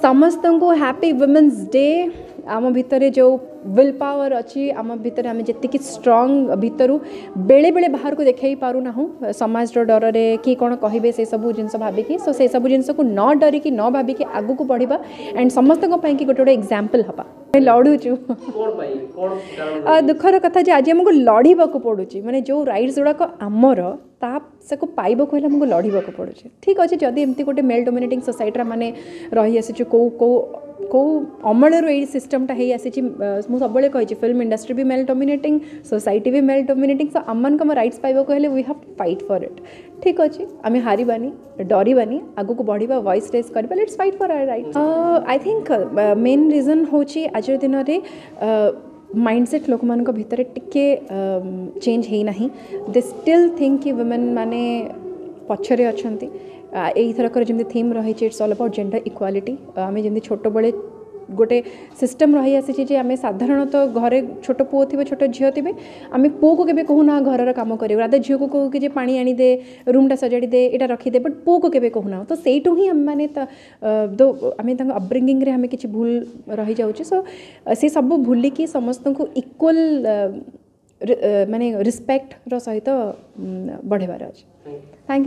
ସମସ୍ତଙ୍କୁ happy women's day ଆମ ଭିତରେ ଯେଉଁ ୱିଲ୍ ପାୱାର ଅଛି ଆମ ଭିତରେ ଆମେ ଯେତିକି ଷ୍ଟ୍ରଙ୍ଗ ଭିତରୁ ବେଳେବେଳେ ବାହାରକୁ ଦେଖାଇ ପାରୁନାହୁଁ ସମାଜର ଡରରେ କି କ'ଣ କହିବେ ସେସବୁ ଜିନିଷ ଭାବିକି ସୋ ସେସବୁ ଜିନିଷକୁ ନ ଡରିକି ନ ଭାବିକି ଆଗକୁ ବଢ଼ିବା ଆଣ୍ଡ ସମସ୍ତଙ୍କ ପାଇଁକି ଗୋଟେ ଗୋଟେ ଏକ୍ଜାମ୍ପଲ୍ ହେବା ଆମେ ଲଢ଼ୁଛୁ ଦୁଃଖର କଥା ଯେ ଆଜି ଆମକୁ ଲଢ଼ିବାକୁ ପଡ଼ୁଛି ମାନେ ଯେଉଁ ରାଇଟ୍ସ ଗୁଡ଼ାକ ଆମର ତା ସେକୁ ପାଇବାକୁ ହେଲେ ଆମକୁ ଲଢ଼ିବାକୁ ପଡ଼ୁଛି ଠିକ୍ ଅଛି ଯଦି ଏମିତି ଗୋଟେ ମେଲ୍ ଡୋମିନେଟିଂ ସୋସାଇଟିର ମାନେ ରହିଆସିଛୁ କେଉଁ କେଉଁ କେଉଁ ଅମଳରୁ ଏଇ ସିଷ୍ଟମଟା ହେଇ ଆସିଛି ମୁଁ ସବୁବେଳେ କହିଛି ଫିଲ୍ମ ଇଣ୍ଡଷ୍ଟ୍ରି ବି ମେଲ୍ ଡମିନେଟିଂ ସୋସାଇଟି ବି ମେଲ୍ ଡମିନେଟିଂ ସୋ ଆମମାନଙ୍କ ରାଇଟ୍ସ ପାଇବାକୁ ହେଲେ we have to fight for it ଠିକ୍ ଅଛି ଆମେ ହାରିବାନି ଡରିବାନି ଆଗକୁ ବଢ଼ିବା ଭଏସ୍ ରେଜ୍ କରିବା let's fight for our right I think main reason ହେଉଛି ଆଜିର ଦିନରେ ମାଇଣ୍ଡସେଟ୍ ଲୋକମାନଙ୍କ ଭିତରେ ଟିକେ ଚେଞ୍ଜ ହେଇନାହିଁ ଦେ ଷ୍ଟିଲ୍ ଥିଙ୍କ କି ୱିମେନ୍ ମାନେ ପଛରେ ଅଛନ୍ତି यही थरकर जमी थीम रही है it's all about gender equality आम जमी छोट बड़े गोटे सिस्टम रही आसी आम साधारण तो घरे छोट पु थे छोटे झील थे आम पु को केवे कहूना घर काम कर झी को कहू कि पा आनी दे रूमटा सजाड़ी दे यहाँ रखीदे बट पु को के तो सही मैंने दो आम अपब्रिंगिंग में आम कि भूल रही जा सो से सब भूल कि समस्त को इक्वल मानने रिस्पेक्ट रहित बढ़ेबार अच्छे थैंक यू